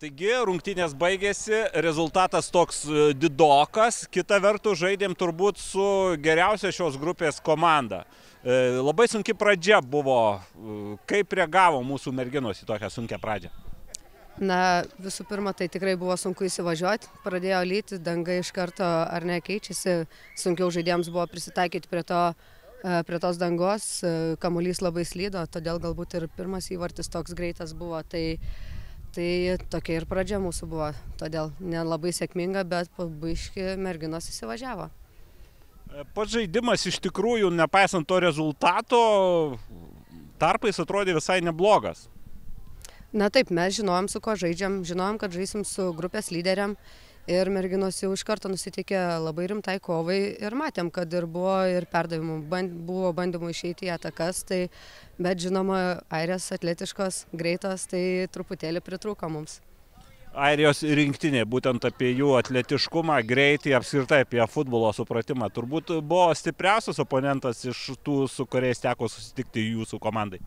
Taigi rungtynės baigėsi, rezultatas toks e, didokas, kita vertus žaidėm turbūt su geriausia šios grupės komanda. E, labai sunki pradžia buvo, e, kaip reagavo mūsų merginos į tokią sunkę pradžią. Na, visų pirma, tai tikrai buvo sunku įsivažiuoti, pradėjo lyti, danga iš karto ar ne keičiasi, sunkiau žaidėjams buvo prisitaikyti prie, to, prie tos dangos, kamuolys labai slydo, todėl galbūt ir pirmas įvartis toks greitas buvo. Tai, tai tokia ir pradžia mūsų buvo. Todėl nelabai sėkminga bet po biškį merginos įsivažiavo. E, pats žaidimas iš tikrųjų nepaisant to rezultato tarpais atrodė visai neblogas. Na taip mes žinojom su kuo žaidžiam žinojom kad žaisim su grupės lyderėm ir merginos jau iš karto nusiteikė labai rimtai kovai ir matėm kad ir buvo ir perdavimų ban buvo bandymų išeiti į atakas tai bet žinoma airės atletiškos greitos tai truputėlį pritrūko mums Airijos rinktinė, būtent apie jų atletiškumą, greitį, apskritai apie futbolo supratimą. Turbūt buvo stipriausias oponentas iš tų, su kuriais teko susitikti jūsų komandai.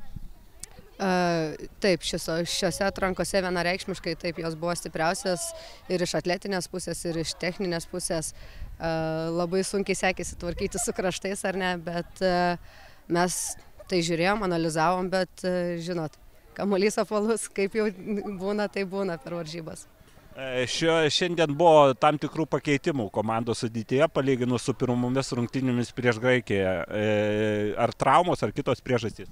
Taip, šiso, šiose atrankose vienareikšmiškai taip jos buvo stipriausias ir iš atletinės pusės, ir iš techninės pusės. Labai sunkiai sekėsi tvarkyti su kraštais ar ne, bet mes tai žiūrėjom, analizavom, bet žinot, kamuolys apvalus, kaip jau būna, tai būna per varžybas. E, šio, šiandien buvo tam tikrų pakeitimų komandos sudėtyje, palyginus su pirmomis rungtynėmis prieš Graikiją. E, ar traumos, ar kitos priežastys?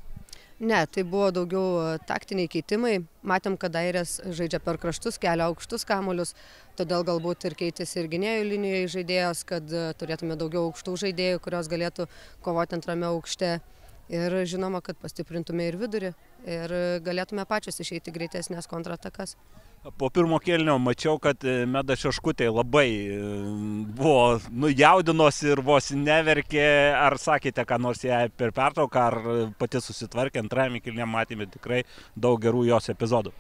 Ne tai buvo daugiau e, taktiniai keitimai. Matėm kad airės žaidžia per kraštus kelia aukštus kamuolius. Todėl galbūt ir keitėsi ir gynėjų linijoj žaidėjos kad e, turėtume daugiau aukštų žaidėjų kurios galėtų kovoti antrame aukšte. Ir žinoma kad pastiprintume ir vidurį. Ir galėtume pačios išeiti greitesnes kontratakas po pirmo kėlinio mačiau, kad e, Meda Šeškutė labai e, buvo nujaudinosi ir vos neverkė. Ar sakėte, ką nors ją per pertrauką, ar pati susitvarkė antrajame kėlinė, matėme tikrai daug gerų jos epizodų.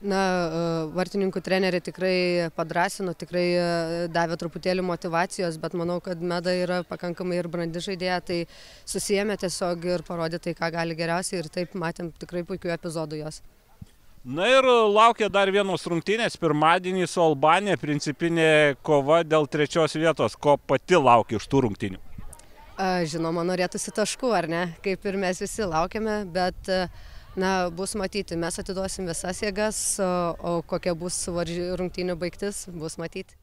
Na, e, vartininkų treneriai tikrai padrasino, tikrai davė truputėlį motivacijos, bet manau, kad Meda yra pakankamai ir brandi žaidėja, tai susijėmė tiesiog ir parodė tai, ką gali geriausiai ir taip matėm tikrai puikių epizodų jos. Na ir laukia dar vienos rungtynės, pirmadienį su Albanija, principinė kova dėl trečios vietos, ko pati laukia iš tų rungtynių. Žinoma, norėtųsi taškų, ar ne, kaip ir mes visi laukiame, bet na, bus matyti, mes atiduosim visas jėgas, o, o kokia bus rungtynių baigtis, bus matyti.